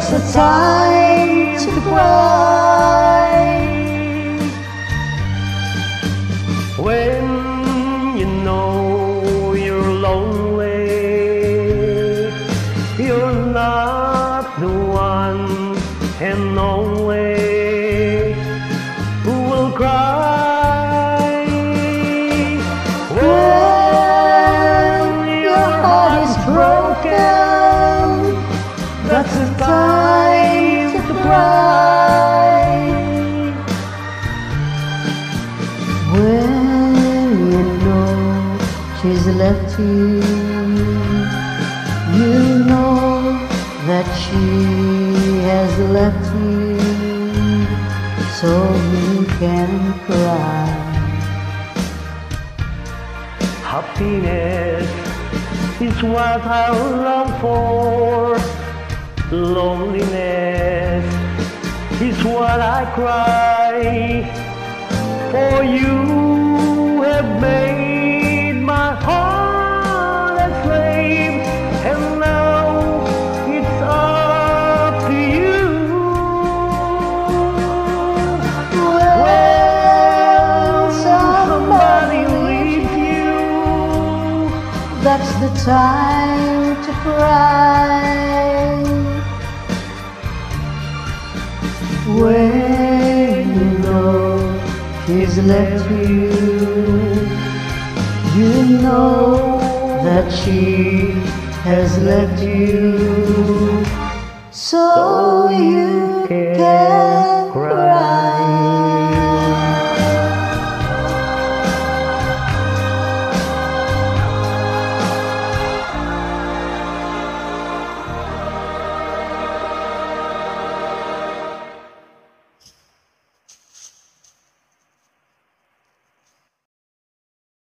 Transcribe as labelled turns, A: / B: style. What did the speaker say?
A: That's a time to cry.
B: When you know you're lonely, you're not the one and only When
A: you know she's left you, you know that she has left you, so you can cry.
B: Happiness is what I long for. Loneliness is what I cry. For you have made my heart a slave, and now it's up to you.
A: Well,
B: Somebody
A: somebody
B: leaves you.
A: That's the time to cry. When she's left you, you know that she has left you. So you